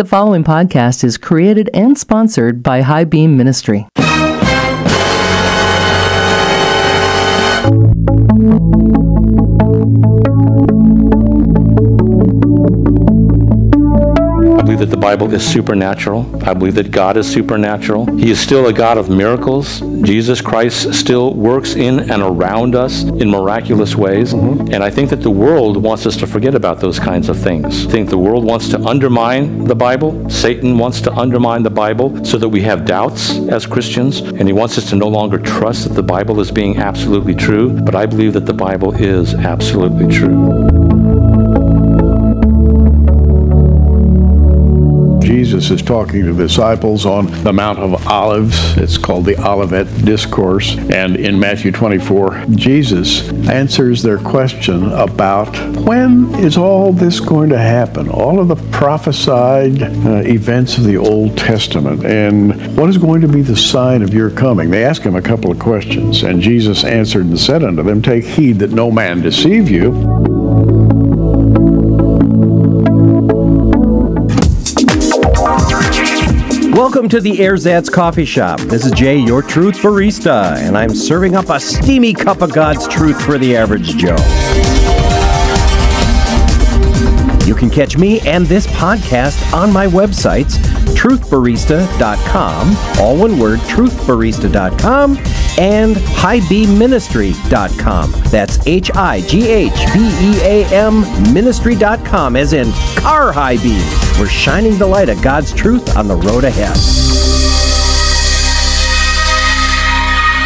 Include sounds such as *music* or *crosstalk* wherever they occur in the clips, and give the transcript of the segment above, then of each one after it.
The following podcast is created and sponsored by High Beam Ministry. That the Bible is supernatural. I believe that God is supernatural. He is still a God of miracles. Jesus Christ still works in and around us in miraculous ways. Mm-hmm. And I think that the world wants us to forget about those kinds of things. I think the world wants to undermine the Bible. Satan wants to undermine the Bible so that we have doubts as Christians. And he wants us to no longer trust that the Bible is being absolutely true. But I believe that the Bible is absolutely true. Jesus is talking to the disciples on the Mount of Olives. It's called the Olivet Discourse. And in Matthew 24, Jesus answers their question about when is all this going to happen? All of the prophesied uh, events of the Old Testament. And what is going to be the sign of your coming? They ask him a couple of questions. And Jesus answered and said unto them, Take heed that no man deceive you. Welcome to the Ersatz Coffee Shop. This is Jay, your truth barista, and I'm serving up a steamy cup of God's truth for the average Joe. You can catch me and this podcast on my websites, truthbarista.com, all one word, truthbarista.com, and highbeamministry.com. That's H I G H B E A M ministry.com, as in car high beam. We're shining the light of God's truth on the road ahead.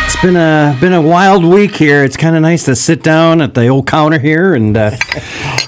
It's been a been a wild week here. It's kind of nice to sit down at the old counter here and uh,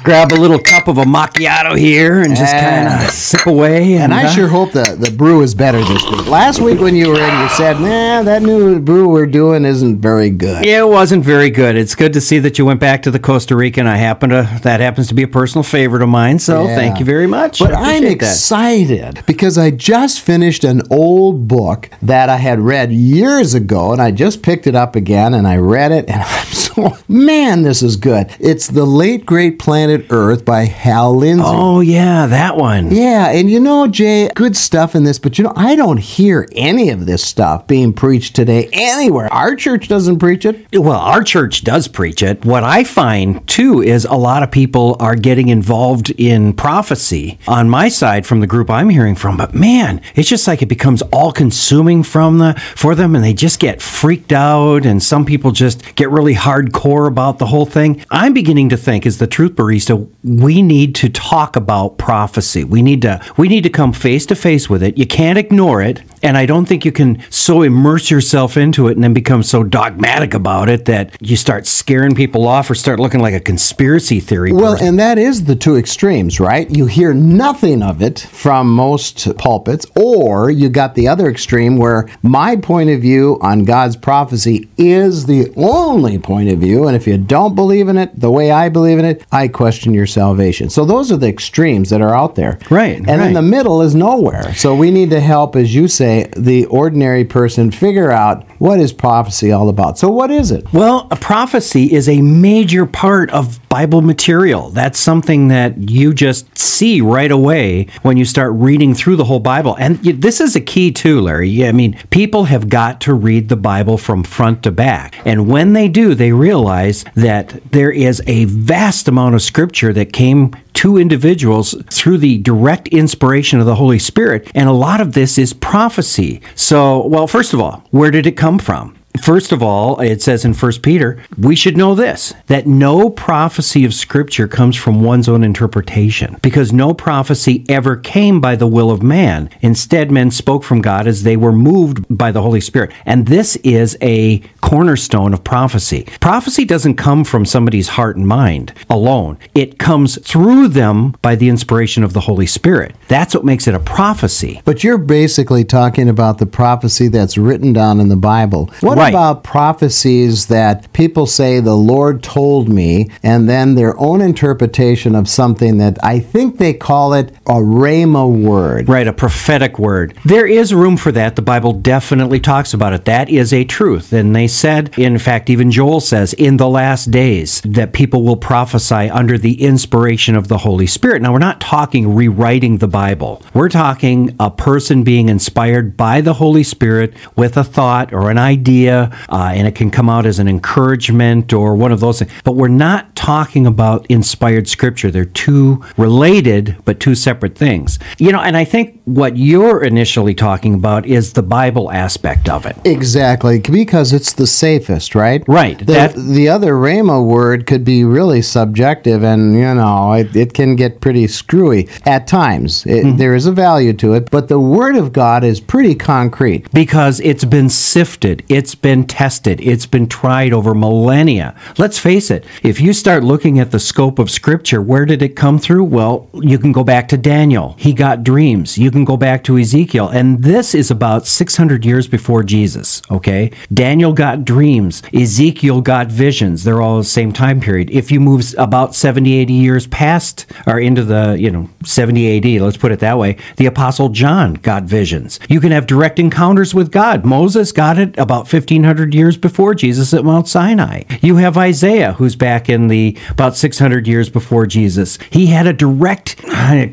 grab a little cup of a macchiato here and just kind of sip away. And I uh, sure hope the, the brew is better this week. Last week when you were in, you said, nah, that new brew we're doing isn't very good. Yeah, it wasn't very good. It's good to see that you went back to the Costa Rican. I happen to that happens to be a personal favorite of mine. So Yeah. thank you very much. But I'm appreciate that. excited because I just finished an old book that I had read years ago and I just picked it up again and I read it and *laughs* I'm so, man, this is good. It's The Late Great Planet Earth by Hal Lindsey. Oh yeah, that one. Yeah, and you know, Jay, good stuff in this, but you know, I don't hear any of this stuff being preached today anywhere. Our church doesn't preach it. Well, our church does preach it. What I find too is a lot of people are getting involved in prophecy on my side from the group I'm hearing from. But man, it's just like it becomes all consuming from the for them and they just get freaked out and some people just get really hardcore about the whole thing. I'm beginning to think as the truth barista, we need to talk about prophecy. We need to we need to come face to face with it. You can't ignore it. And I don't think you can so immerse yourself into it and then become so dogmatic about it that you start scaring people off or start looking like a conspiracy theory. Well, person. and that is the two extremes, right? You hear nothing of it from most pulpits, or you got the other extreme where my point of view on God's prophecy is the only point of view, and if you don't believe in it the way I believe in it, I question your salvation. So those are the extremes that are out there. Right, And in the middle is nowhere. So we need to help, as you say, the ordinary person figure out what is prophecy all about. So what is it? Well, a prophecy is a major part of Bible material. That's something that you just see right away when you start reading through the whole Bible. And this is a key too, Larry. I mean, people have got to read the Bible from front to back. And when they do, they realize that there is a vast amount of scripture that came to individuals through the direct inspiration of the Holy Spirit. And a lot of this is prophecy. So, well, first of all, where did it come from? First of all, it says in 1 Peter, we should know this that no prophecy of Scripture comes from one's own interpretation, because no prophecy ever came by the will of man. Instead, men spoke from God as they were moved by the Holy Spirit. And this is a cornerstone of prophecy. Prophecy doesn't come from somebody's heart and mind alone, it comes through them by the inspiration of the Holy Spirit. That's what makes it a prophecy. But you're basically talking about the prophecy that's written down in the Bible. What Right. about prophecies that people say the Lord told me, and then their own interpretation of something that I think they call it a rhema word? Right, a prophetic word. There is room for that. The Bible definitely talks about it. That is a truth. And they said, in fact, even Joel says, in the last days, that people will prophesy under the inspiration of the Holy Spirit. Now, we're not talking rewriting the Bible. We're talking a person being inspired by the Holy Spirit with a thought or an idea, uh, and it can come out as an encouragement or one of those things. But we're not talking about inspired scripture. They're two related, but two separate things. You know, and I think what you're initially talking about is the Bible aspect of it. Exactly, because it's the safest, right? Right, The, that- the other rhema word could be really subjective, and you know it, it can get pretty screwy at times. It, Mm-hmm. there is a value to it, but the word of God is pretty concrete. because it's been sifted, it's been tested, it's been tried over millennia. Let's face it, if you start looking at the scope of Scripture, where did it come through? Well, you can go back to Daniel. He got dreams. You can go back to Ezekiel. And this is about 600 years before Jesus, okay? Daniel got dreams. Ezekiel got visions. They're all the same time period. If you move about 70, 80 years past or into the, you know, 70 AD, let's put it that way, the Apostle John got visions. You can have direct encounters with God. Moses got it about 1500 years before Jesus at Mount Sinai. You have Isaiah, who's back in the about 600 years before Jesus. He had a direct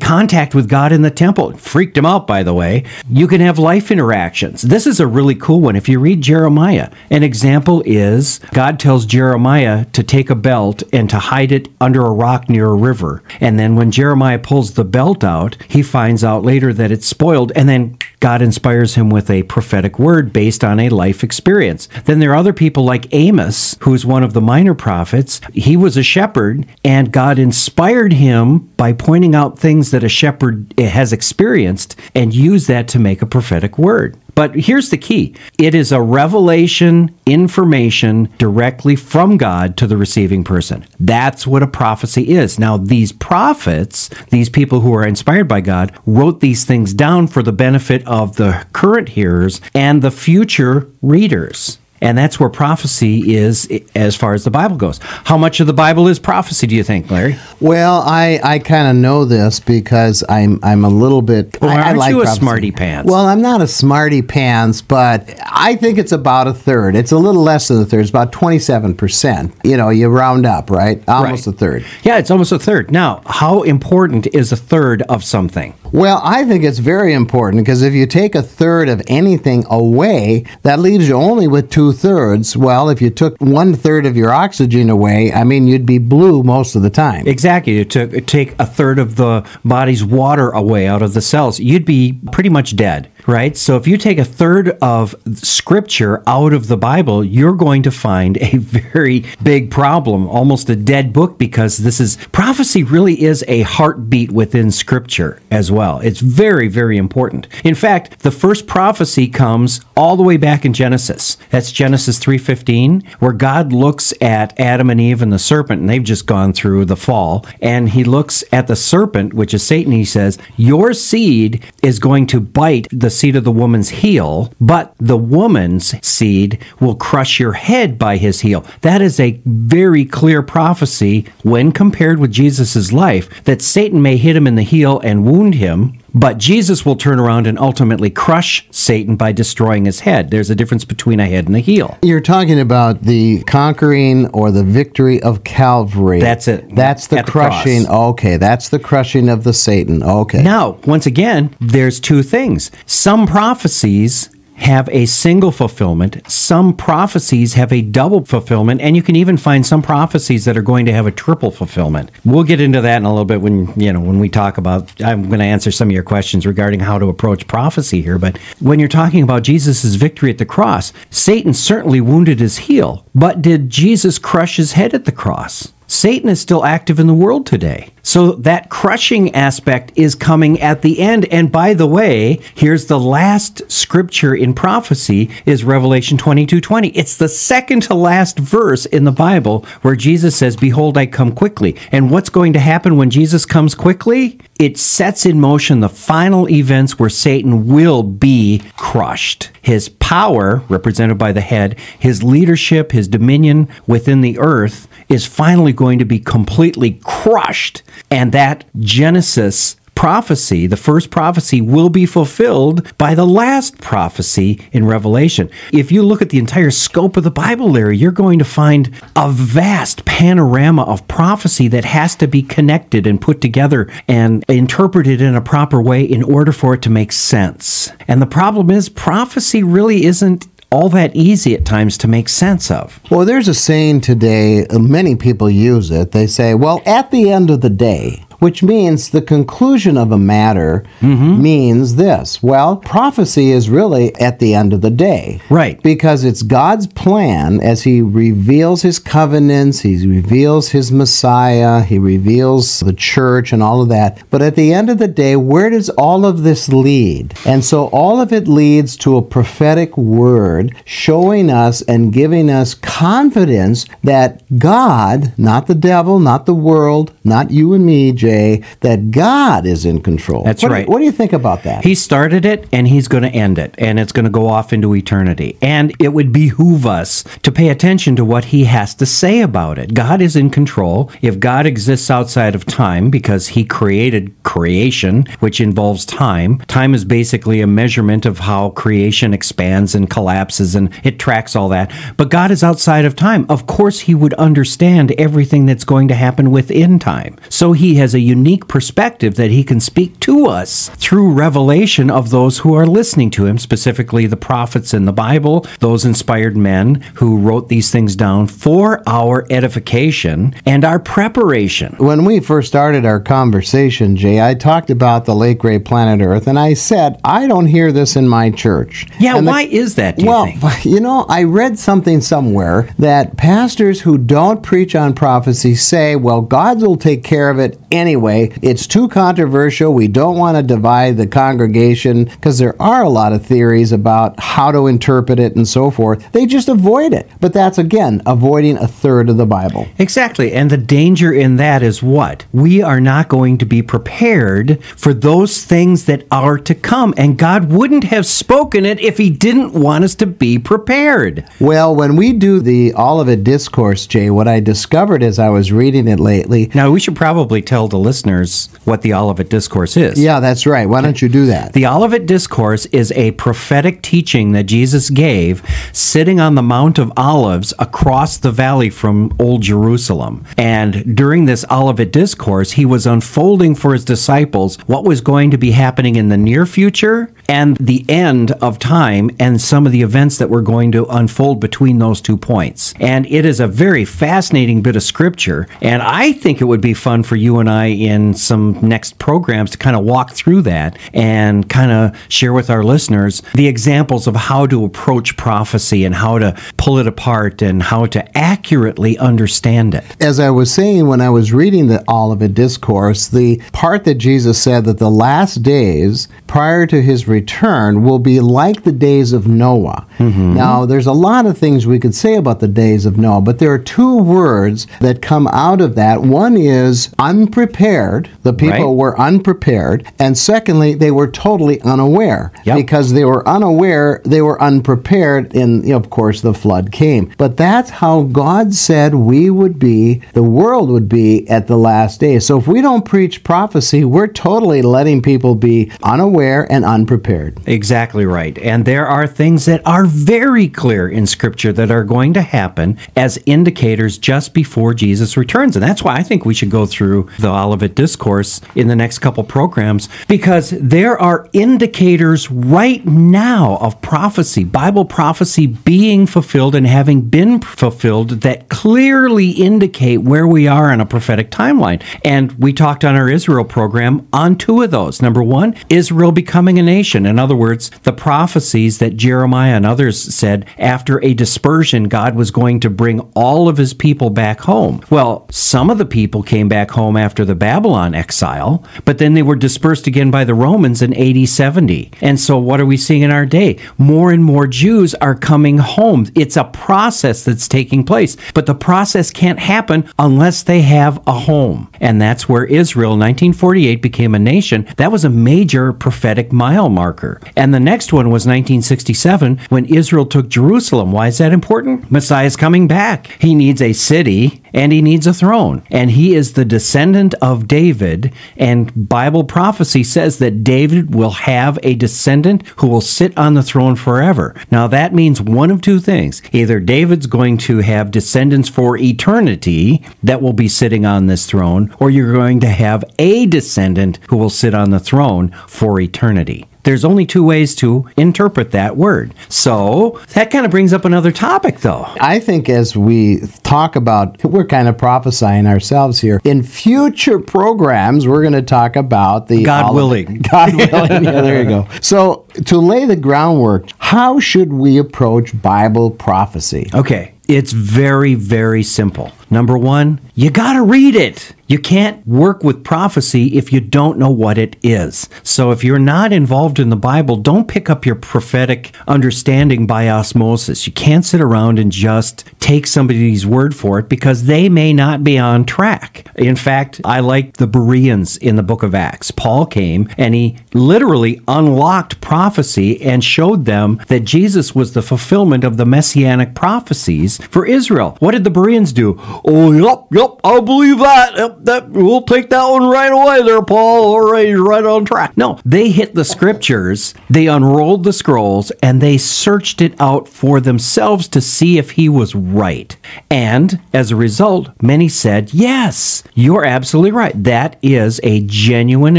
contact with God in the temple. It freaked him out, by the way. You can have life interactions. This is a really cool one. If you read Jeremiah, an example is God tells Jeremiah to take a belt and to hide it under a rock near a river. And then when Jeremiah pulls the belt out, he finds out later that it's spoiled. And then God inspires him with a prophetic word based on a life experience. Then there are other people like Amos, who's one of the minor prophets. He was a shepherd, and God inspired him by pointing out things that a shepherd has experienced and used that to make a prophetic word. But here's the key it is a revelation information directly from God to the receiving person. That's what a prophecy is. Now, these prophets, these people who are inspired by God, wrote these things down for the benefit of the current hearers and the future readers. And that's where prophecy is as far as the Bible goes. How much of the Bible is prophecy, do you think, Larry? Well, I, I kind of know this because I'm I'm a little bit. Well, I, I aren't like you a smarty pants? Well, I'm not a smarty pants, but I think it's about a third. It's a little less than a third. It's about 27 percent. You know, you round up, right? Almost Right. a third. Yeah, it's almost a third. Now, how important is a third of something? Well, I think it's very important because if you take a third of anything away, that leaves you only with two thirds. Well, if you took one third of your oxygen away, I mean, you'd be blue most of the time. Exactly. You took take a third of the body's water away out of the cells, you'd be pretty much dead, right? So if you take a third of scripture out of the Bible, you're going to find a *laughs* very big problem, almost a dead book, because this is prophecy really is a heartbeat within scripture as well. It's very, very important. In fact, the first prophecy comes all the way back in Genesis. That's Genesis 3:15, where God looks at Adam and Eve and the serpent, and they've just gone through the fall, and he looks at the serpent, which is Satan, he says, Your seed is going to bite the seed of the woman's heel, but the woman's seed will crush your head by his heel. That is a very clear prophecy when compared with Jesus' life that Satan may hit him in the heel and wound him, but Jesus will turn around and ultimately crush Satan by destroying his head. There's a difference between a head and a heel. You're talking about the conquering or the victory of Calvary. That's it. That's the At crushing. cross. okay, that's the crushing of the Satan. Okay. Now, once again, there's two things. Some prophecies have a single fulfillment, some prophecies have a double fulfillment, and you can even find some prophecies that are going to have a triple fulfillment. We'll get into that in a little bit when, you know, when we talk about I'm going to answer some of your questions regarding how to approach prophecy here, but when you're talking about Jesus' victory at the cross, Satan certainly wounded his heel, but did Jesus crush his head at the cross? Satan is still active in the world today. So that crushing aspect is coming at the end. And by the way, here's the last scripture in prophecy is Revelation 22 20. It's the second to last verse in the Bible where Jesus says, Behold, I come quickly. And what's going to happen when Jesus comes quickly? It sets in motion the final events where Satan will be crushed. His power, represented by the head, his leadership, his dominion within the earth, is finally going to be completely crushed. And that Genesis prophecy, the first prophecy, will be fulfilled by the last prophecy in Revelation. If you look at the entire scope of the Bible, Larry, you're going to find a vast panorama of prophecy that has to be connected and put together and interpreted in a proper way in order for it to make sense. And the problem is, prophecy really isn't all that easy at times to make sense of. Well, there's a saying today, many people use it. They say, well, at the end of the day, which means the conclusion of a matter Mm-hmm. means this. Well, prophecy is really at the end of the day. Right. Because it's God's plan as He reveals His covenants, He reveals His Messiah, He reveals the church and all of that. But at the end of the day, where does all of this lead? And so all of it leads to a prophetic word showing us and giving us confidence that God, not the devil, not the world, not you and me, Jay, that God is in control. That's What do- right. what do you think about that? He started it and he's going to end it, and it's going to go off into eternity. And it would behoove us to pay attention to what he has to say about it. God is in control. If God exists outside of time because he created creation, which involves time, time is basically a measurement of how creation expands and collapses and it tracks all that. But God is outside of time. Of course, he would understand everything that's going to happen within time. So he has a unique perspective that he can speak to us through revelation of those who are listening to him, specifically the prophets in the Bible, those inspired men who wrote these things down for our edification and our preparation. when we first started our conversation, Jay, I talked about the late great planet Earth, and I said I don't hear this in my church. Yeah, And the- why is that, you well, think? *laughs* you know, I read something somewhere that pastors who don't preach on prophecy say, well, God will take care of it anyway. It's too controversial. We don't want to divide the congregation because there are a lot of theories about how to interpret it and so forth. They just avoid it. But that's, again, avoiding a third of the Bible. Exactly. And the danger in that is what? We are not going to be prepared for those things that are to come. And God wouldn't have spoken it if He didn't want us to be prepared. Well, when we do the Olivet Discourse, Jay, what I discovered as I was reading it lately, Now, we should probably tell the listeners what the Olivet Discourse is. yeah, that's right. Why don't you do that? The Olivet Discourse is a prophetic teaching that Jesus gave sitting on the Mount of Olives across the valley from Old Jerusalem. And during this Olivet Discourse, he was unfolding for his disciples what was going to be happening in the near future and the end of time and some of the events that were going to unfold between those two points. And it is a very fascinating bit of scripture. And I think it would be fun for you and I in some next programs to kind of walk through that and kind of share with our listeners the examples of how to approach prophecy and how to pull it apart and how to accurately understand it. As I was saying when I was reading the Olivet Discourse, the part that Jesus said that the last days prior to his return will be like the days of Noah. Mm-hmm. Now, there's a lot of things we could say about the days of Noah, but there are two words that come out of that. One is unprepared. The people Right. were unprepared. And secondly, they were totally unaware. Yep. Because they were unaware, they were unprepared, and you know, of course the flood came. But that's how God said we would be, the world would be at the last day. So if we don't preach prophecy, we're totally letting people be unaware and unprepared. Exactly right. And there are things that are very clear in Scripture that are going to happen as indicators just before Jesus returns. And that's why I think we should go through the Olivet Discourse in the next couple programs because there are indicators right now of prophecy, Bible prophecy being fulfilled and having been fulfilled that clearly indicate where we are in a prophetic timeline. And we talked on our Israel program on two of those. Number one, Israel becoming a nation. In other words, the prophecies that Jeremiah and others said after a dispersion, God was going to bring all of his people back home. Well, some of the people came back home after the Babylon exile, but then they were dispersed again by the Romans in AD 70. And so what are we seeing in our day? More and more Jews are coming home. It's a process that's taking place, but the process can't happen unless they have a home. And that's where Israel, 1948, became a nation. That was a major prophetic mile marker. And the next one was 1967 when Israel took Jerusalem. Why is that important? Messiah's coming back. He needs a city and he needs a throne. And he is the descendant of David. And Bible prophecy says that David will have a descendant who will sit on the throne forever. Now, that means one of two things. Either David's going to have descendants for eternity that will be sitting on this throne, or you're going to have a descendant who will sit on the throne for eternity. There's only two ways to interpret that word. So that kind of brings up another topic, though. I think as we talk about, we're kind of prophesying ourselves here. In future programs, we're going to talk about the God willing. *laughs* God willing. yeah, there you go. So to lay the groundwork, how should we approach Bible prophecy? Okay, it's very, very simple. Number one, you got to read it. You can't work with prophecy if you don't know what it is. So if you're not involved in the Bible, don't pick up your prophetic understanding by osmosis. You can't sit around and just take somebody's word for it because they may not be on track. In fact, I like the Bereans in the book of Acts. Paul came and he literally unlocked prophecy and showed them that Jesus was the fulfillment of the messianic prophecies for Israel. What did the Bereans do? Oh, yep, yep, I'll believe that. Yep, that we'll take that one right away there, Paul. All right, right on track. No, they hit the scriptures, they unrolled the scrolls, and they searched it out for themselves to see if he was right. And as a result, many said, Yes, you're absolutely right. That is a genuine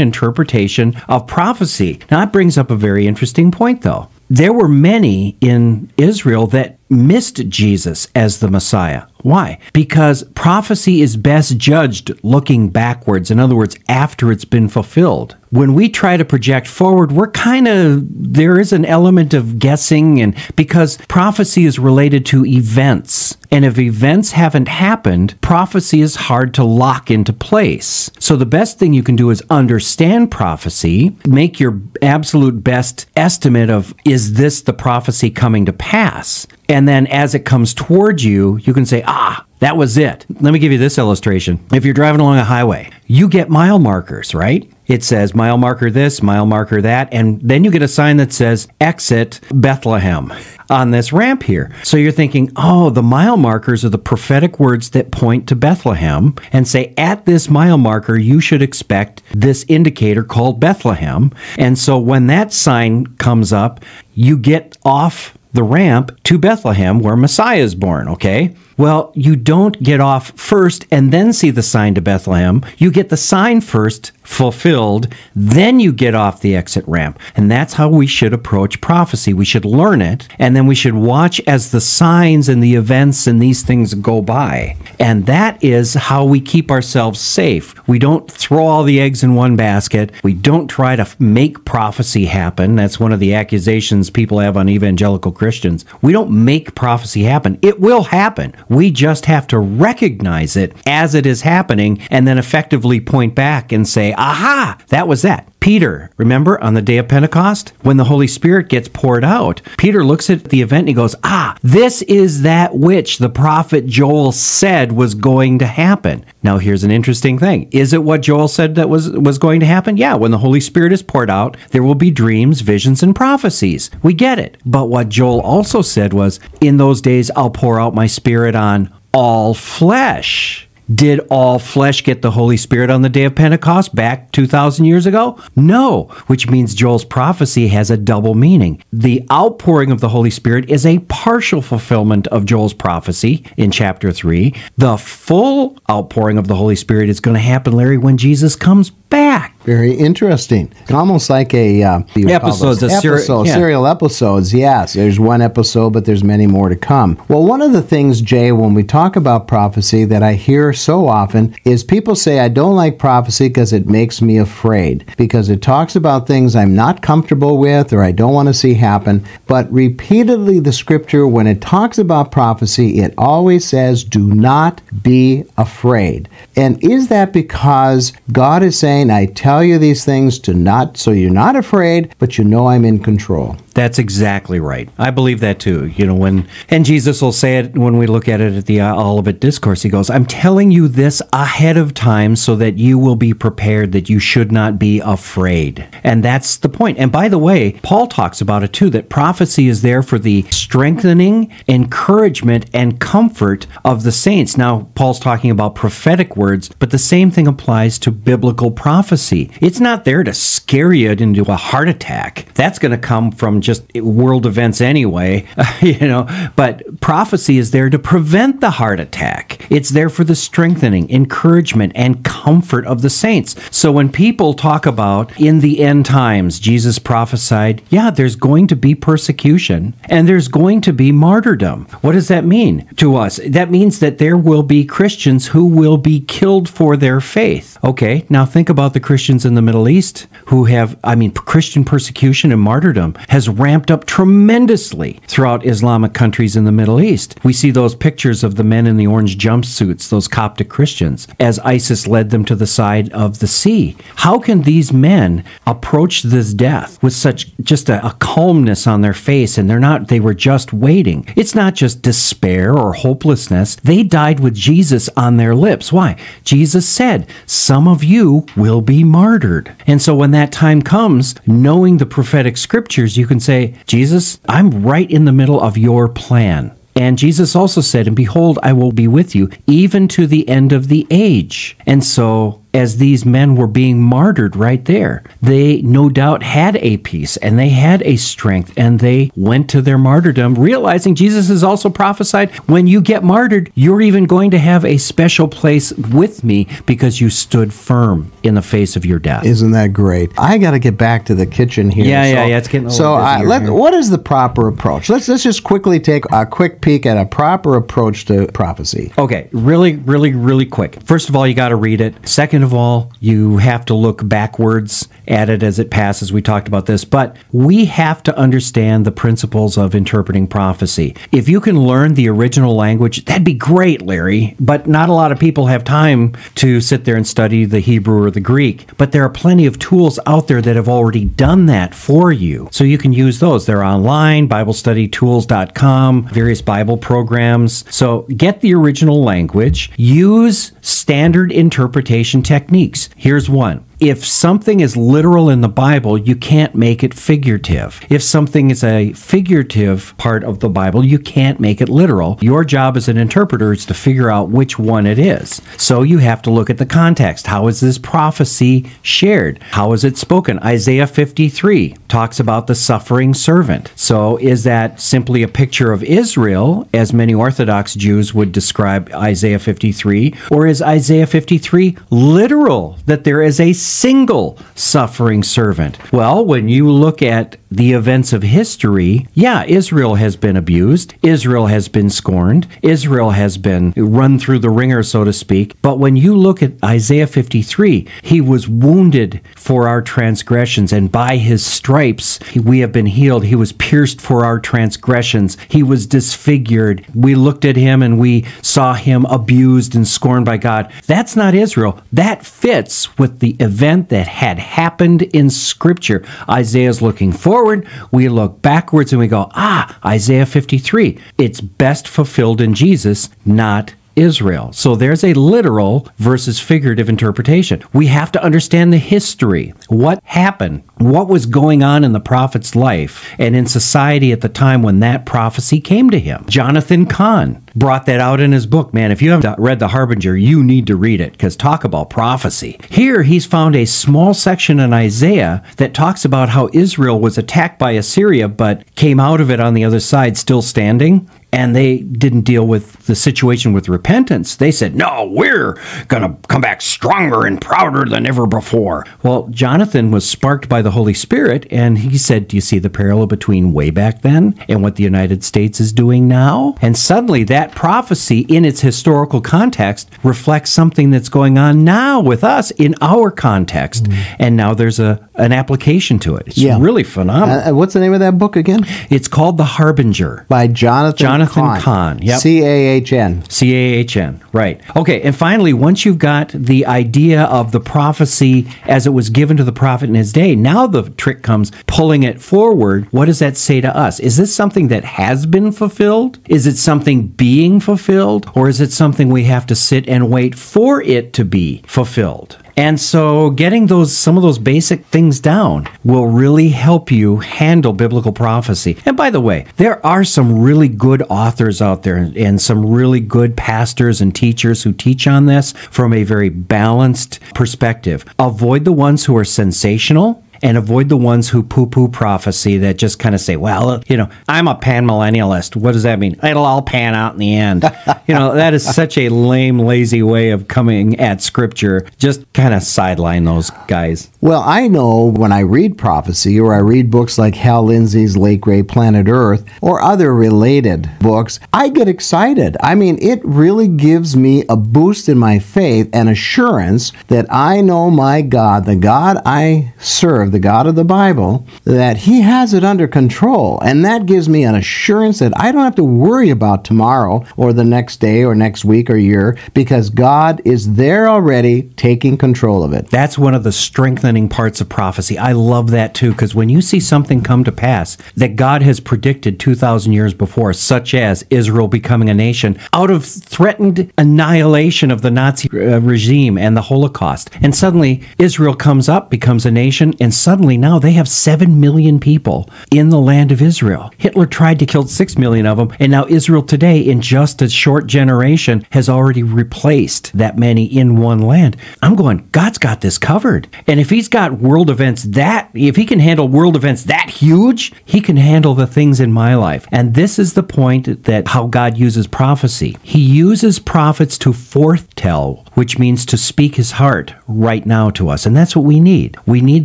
interpretation of prophecy. Now, that brings up a very interesting point, though. There were many in Israel that missed Jesus as the Messiah. Why? Because prophecy is best judged looking backwards. In other words, after it's been fulfilled. When we try to project forward, we're kind of, there is an element of guessing, and because prophecy is related to events. And if events haven't happened, prophecy is hard to lock into place. So the best thing you can do is understand prophecy, make your absolute best estimate of is this the prophecy coming to pass? And then as it comes towards you, you can say, ah, that was it. Let me give you this illustration. If you're driving along a highway, you get mile markers, right? It says mile marker this, mile marker that, and then you get a sign that says exit Bethlehem on this ramp here. So you're thinking, oh, the mile markers are the prophetic words that point to Bethlehem and say, at this mile marker, you should expect this indicator called Bethlehem. And so when that sign comes up, you get off the ramp to Bethlehem where Messiah is born, okay? Well, you don't get off first and then see the sign to Bethlehem. You get the sign first fulfilled, then you get off the exit ramp. And that's how we should approach prophecy. We should learn it, and then we should watch as the signs and the events and these things go by. And that is how we keep ourselves safe. We don't throw all the eggs in one basket. We don't try to make prophecy happen. That's one of the accusations people have on evangelical Christians. We don't make prophecy happen. It will happen. We just have to recognize it as it is happening and then effectively point back and say, aha, that was that. Peter, remember on the day of Pentecost, when the Holy Spirit gets poured out, Peter looks at the event and he goes, Ah, this is that which the prophet Joel said was going to happen. Now, here's an interesting thing. Is it what Joel said that was, was going to happen? Yeah, when the Holy Spirit is poured out, there will be dreams, visions, and prophecies. We get it. But what Joel also said was, In those days, I'll pour out my spirit on all flesh. Did all flesh get the Holy Spirit on the day of Pentecost back 2,000 years ago? No, which means Joel's prophecy has a double meaning. The outpouring of the Holy Spirit is a partial fulfillment of Joel's prophecy in chapter 3. The full outpouring of the Holy Spirit is going to happen, Larry, when Jesus comes back. Very interesting. Almost like a uh, what do you call Episodes, a seri- Episode- yeah. serial episodes. Yes, there's one episode, but there's many more to come. Well, one of the things, Jay, when we talk about prophecy that I hear so often is people say I don't like prophecy because it makes me afraid because it talks about things I'm not comfortable with or I don't want to see happen. But repeatedly, the scripture, when it talks about prophecy, it always says, "Do not be afraid." And is that because God is saying, "I tell you these things to not so you're not afraid, but you know I'm in control"? That's exactly right. I believe that too. You know, when, and Jesus will say it when we look at it at the uh, Olivet Discourse. He goes, I'm telling you this ahead of time so that you will be prepared, that you should not be afraid. And that's the point. And by the way, Paul talks about it too, that prophecy is there for the strengthening, encouragement, and comfort of the saints. Now, Paul's talking about prophetic words, but the same thing applies to biblical prophecy. It's not there to scare you into a heart attack. That's going to come from just world events anyway, *laughs* you know. But prophecy is there to prevent the heart attack. It's there for the strengthening, encouragement, and comfort of the saints. So when people talk about in the end times, Jesus prophesied, yeah, there's going to be persecution and there's going to be martyrdom. What does that mean to us? That means that there will be Christians who will be killed for their faith. Okay, now think about the Christians in the Middle East who have, I mean, Christian persecution and martyrdom has ramped up tremendously throughout Islamic countries in the Middle East. We see those pictures of the men in the orange jumpsuits, those Coptic Christians, as ISIS led them to the side of the sea. How can these men approach this death with such just a, a calmness on their face and they're not, they were just waiting? It's not just despair or hopelessness. They died with Jesus on their lips. Why? Jesus said, Some of you will be martyred. And so when that time comes, knowing the prophetic scriptures, you can say, Jesus, I'm right in the middle of your plan. And Jesus also said, And behold, I will be with you even to the end of the age. And so, as these men were being martyred right there, they no doubt had a peace and they had a strength and they went to their martyrdom, realizing Jesus has also prophesied when you get martyred, you're even going to have a special place with me because you stood firm in the face of your death. Isn't that great? I got to get back to the kitchen here. Yeah, yeah, yeah, it's getting a so. little busier let, what is the proper approach? Let's let's just quickly take a quick peek at a proper approach to prophecy. Okay, really, really, really quick. First of all, you got to read it. Second of all, you have to look backwards at it as it passes. We talked about this, but we have to understand the principles of interpreting prophecy. If you can learn the original language, that'd be great, Larry, but not a lot of people have time to sit there and study the Hebrew or the Greek. But there are plenty of tools out there that have already done that for you. So you can use those. They're online, BibleStudyTools.com, various Bible programs. So get the original language, use standard interpretation techniques. Here's one. If something is literal in the Bible, you can't make it figurative. If something is a figurative part of the Bible, you can't make it literal. Your job as an interpreter is to figure out which one it is. So you have to look at the context. How is this prophecy shared? How is it spoken? Isaiah 53 talks about the suffering servant. So is that simply a picture of Israel, as many Orthodox Jews would describe Isaiah 53? Or is Isaiah 53 literal, that there is a single suffering servant? Well, when you look at the events of history, yeah, Israel has been abused. Israel has been scorned. Israel has been run through the ringer, so to speak. But when you look at Isaiah 53, he was wounded for our transgressions, and by his stripes we have been healed. He was pierced for our transgressions. He was disfigured. We looked at him and we saw him abused and scorned by God. That's not Israel. That fits with the event that had happened in Scripture. Isaiah's looking forward. Forward, we look backwards and we go, ah, Isaiah 53. It's best fulfilled in Jesus, not Israel. So there's a literal versus figurative interpretation. We have to understand the history. What happened? What was going on in the prophet's life and in society at the time when that prophecy came to him? Jonathan Cahn brought that out in his book. Man, if you haven't read The Harbinger, you need to read it because talk about prophecy. Here, he's found a small section in Isaiah that talks about how Israel was attacked by Assyria but came out of it on the other side still standing and they didn't deal with the situation with repentance. They said, No, we're going to come back stronger and prouder than ever before. Well, Jonathan was sparked by the Holy Spirit, and he said, Do you see the parallel between way back then and what the United States is doing now? And suddenly, that prophecy, in its historical context, reflects something that's going on now with us in our context. Mm. And now there's a an application to it. It's yeah. really phenomenal. Uh, what's the name of that book again? It's called The Harbinger by Jonathan. Jonathan Jonathan. Yep. C A H N. C A H N. Right. Okay. And finally, once you've got the idea of the prophecy as it was given to the prophet in his day, now the trick comes pulling it forward. What does that say to us? Is this something that has been fulfilled? Is it something being fulfilled? Or is it something we have to sit and wait for it to be fulfilled? And so getting those some of those basic things down will really help you handle biblical prophecy. And by the way, there are some really good authors out there and some really good pastors and teachers who teach on this from a very balanced perspective. Avoid the ones who are sensational and avoid the ones who poo poo prophecy that just kind of say, well, you know, I'm a pan millennialist. What does that mean? It'll all pan out in the end. *laughs* you know, that is such a lame, lazy way of coming at scripture. Just kind of sideline those guys. Well, I know when I read prophecy or I read books like Hal Lindsey's Late Great Planet Earth or other related books, I get excited. I mean, it really gives me a boost in my faith and assurance that I know my God, the God I serve serve, the God of the Bible, that He has it under control. And that gives me an assurance that I don't have to worry about tomorrow or the next day or next week or year because God is there already taking control of it. That's one of the strengthening parts of prophecy. I love that too because when you see something come to pass that God has predicted 2,000 years before, such as Israel becoming a nation out of threatened annihilation of the Nazi uh, regime and the Holocaust, and suddenly Israel comes up, becomes a nation, and suddenly now they have 7 million people in the land of Israel. Hitler tried to kill 6 million of them, and now Israel today, in just a short generation, has already replaced that many in one land. I'm going, God's got this covered. And if He's got world events that, if He can handle world events that huge, He can handle the things in my life. And this is the point that how God uses prophecy. He uses prophets to foretell, which means to speak His heart right now to us. And that's what we need. We need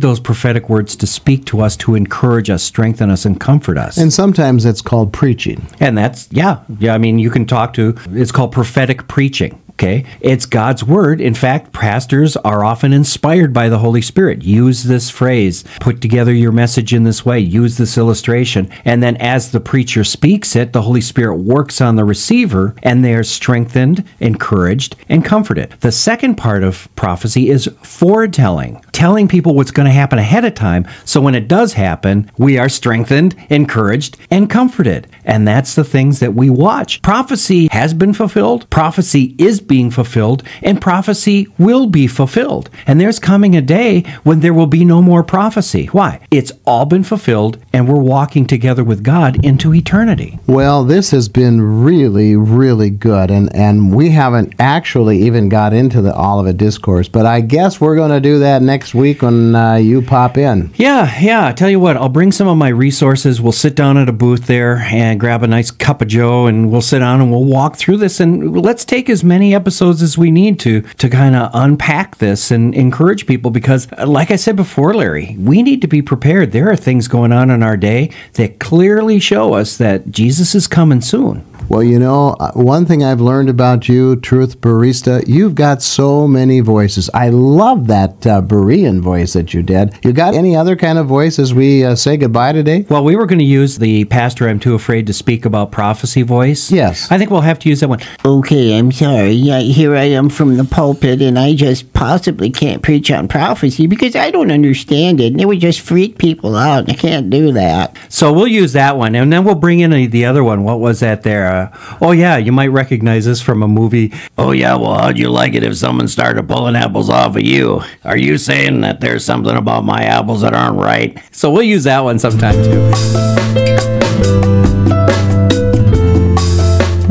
those prophetic words to speak to us, to encourage us, strengthen us, and comfort us. And sometimes it's called preaching. And that's, yeah. Yeah, I mean, you can talk to, it's called prophetic preaching. Okay. It's God's word. In fact, pastors are often inspired by the Holy Spirit. Use this phrase, put together your message in this way, use this illustration. And then as the preacher speaks it, the Holy Spirit works on the receiver and they're strengthened, encouraged, and comforted. The second part of prophecy is foretelling, telling people what's going to happen ahead of time. So when it does happen, we are strengthened, encouraged, and comforted. And that's the things that we watch. Prophecy has been fulfilled. Prophecy is being fulfilled and prophecy will be fulfilled. And there's coming a day when there will be no more prophecy. Why? It's all been fulfilled and we're walking together with God into eternity. Well, this has been really, really good. And, and we haven't actually even got into the Olivet Discourse, but I guess we're going to do that next week when uh, you pop in. Yeah, yeah. I tell you what, I'll bring some of my resources. We'll sit down at a booth there and grab a nice cup of Joe and we'll sit down and we'll walk through this and let's take as many episodes as we need to to kind of unpack this and encourage people because like I said before Larry, we need to be prepared. There are things going on in our day that clearly show us that Jesus is coming soon. Well, you know, uh, one thing I've learned about you, Truth Barista, you've got so many voices. I love that uh, Berean voice that you did. You got any other kind of voice as we uh, say goodbye today? Well, we were going to use the Pastor I'm Too Afraid to Speak About Prophecy voice. Yes. I think we'll have to use that one. Okay, I'm sorry. Yeah, here I am from the pulpit, and I just possibly can't preach on prophecy because I don't understand it, and it would just freak people out. I can't do that. So we'll use that one, and then we'll bring in a, the other one. What was that there? Oh, yeah, you might recognize this from a movie. Oh, yeah, well, how'd you like it if someone started pulling apples off of you? Are you saying that there's something about my apples that aren't right? So we'll use that one sometime too.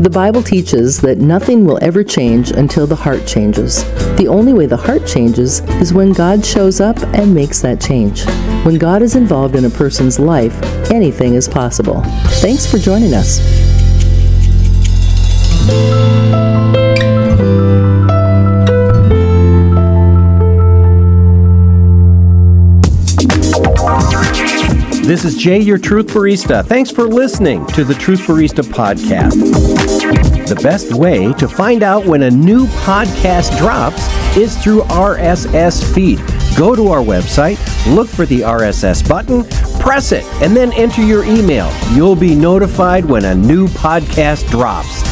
The Bible teaches that nothing will ever change until the heart changes. The only way the heart changes is when God shows up and makes that change. When God is involved in a person's life, anything is possible. Thanks for joining us. This is Jay, your Truth Barista. Thanks for listening to the Truth Barista podcast. The best way to find out when a new podcast drops is through RSS feed. Go to our website, look for the RSS button, press it, and then enter your email. You'll be notified when a new podcast drops.